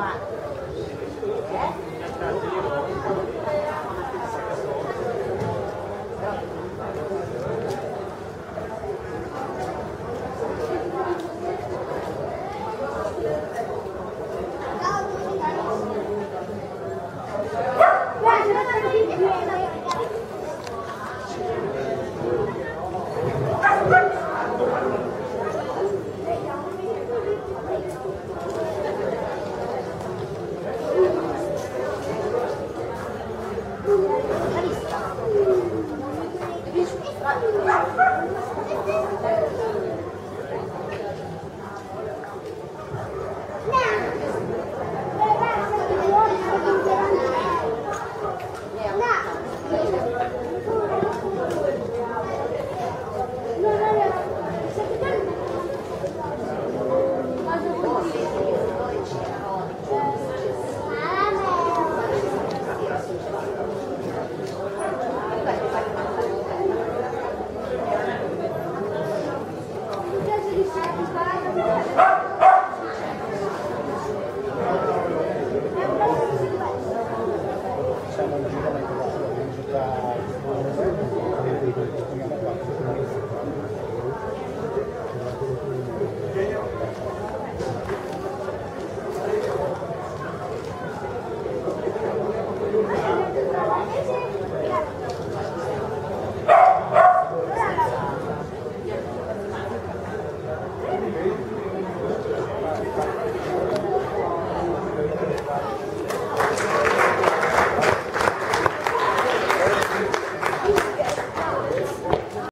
quả.